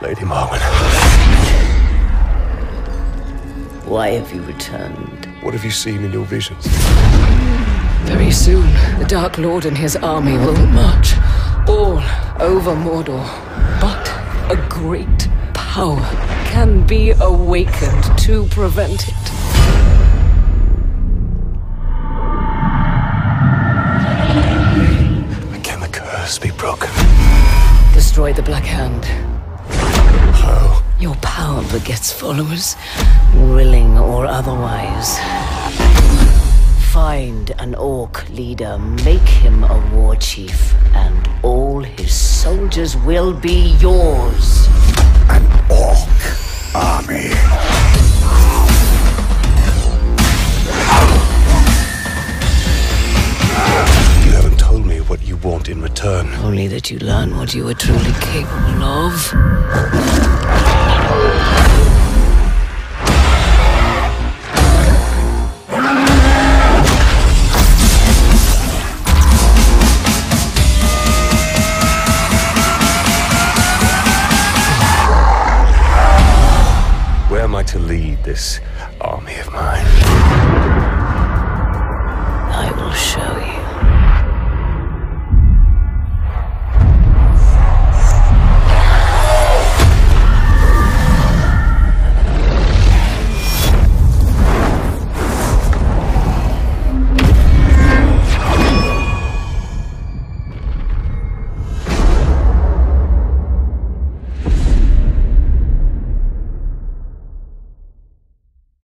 Lady Marwen. Why have you returned? What have you seen in your visions? Very soon, the Dark Lord and his army will march all over Mordor. But a great power can be awakened to prevent it. Can the curse be broken? Destroy the Black Hand. Your power begets followers, willing or otherwise. Find an orc leader, make him a war chief, and all his soldiers will be yours. An orc army. You haven't told me what you want in return. Only that you learn what you are truly capable of. am I to lead this army of mine?